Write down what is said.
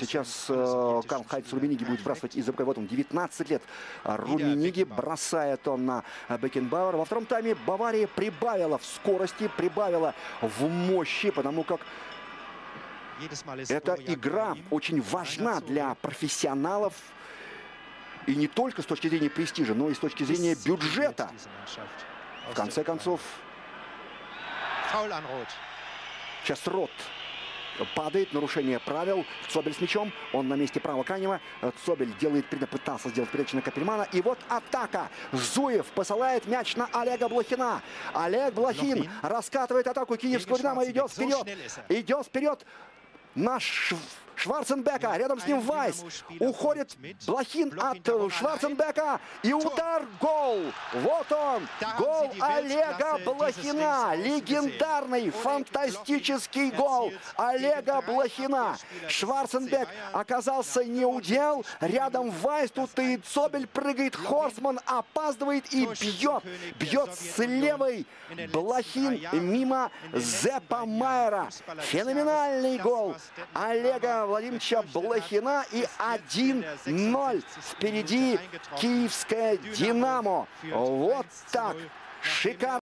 Сейчас э, Карл Хайц Румениги будет бросать из АБК. Вот он, 19 лет. Румениги бросает он на Бекенбауэр. Во втором тайме Бавария прибавила в скорости, прибавила в мощи, потому как эта игра очень важна для профессионалов. И не только с точки зрения престижа, но и с точки зрения бюджета. В конце концов, сейчас Рот падает, нарушение правил. Цобель с мячом, он на месте правого крайнего. Цобель делает, пытался сделать передачу на Капельмана. И вот атака. Зуев посылает мяч на Олега Блохина. Олег Блохин раскатывает атаку Киевского Динамо, идет вперед. Идет вперед наш Шварценбека. Рядом с ним Вайс. Уходит Блохин от Шварценбека. И удар. Гол. Вот он. Гол Олега Блохина. Легендарный, фантастический гол Олега Блохина. Шварценбек оказался не удел. Рядом Вайс. Тут и Цобель прыгает. Хорсман опаздывает и бьет. Бьет с левой. Блохин мимо Зепа Майера. Феноменальный гол Олега Владимировича Блохина и 1-0 впереди киевская «Динамо». Вот так. Шикарно.